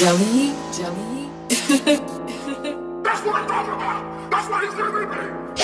Jelly? Jelly? That's what I'm talking about! That's what he's giving me!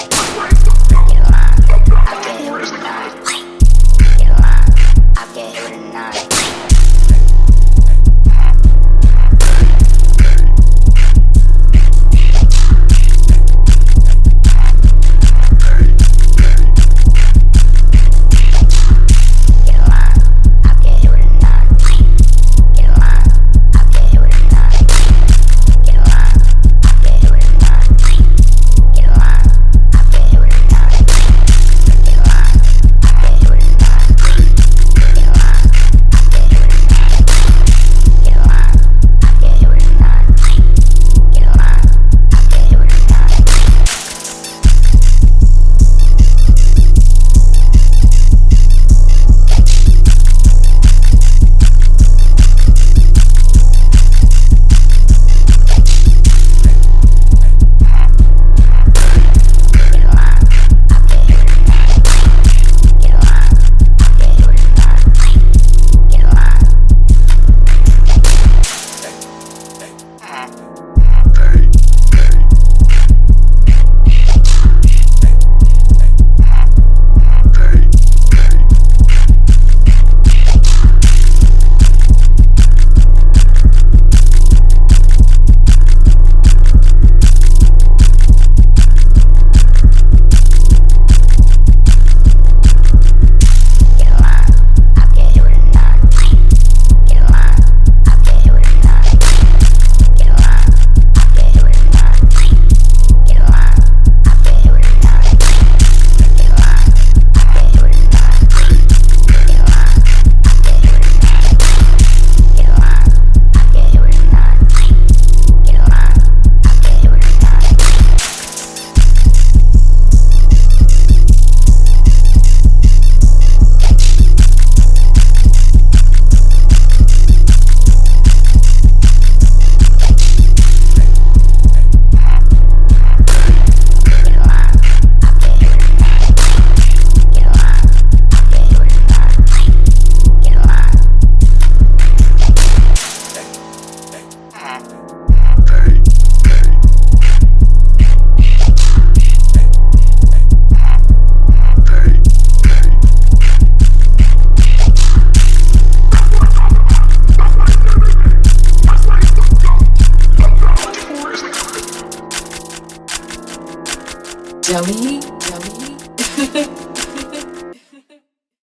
dummy, dummy.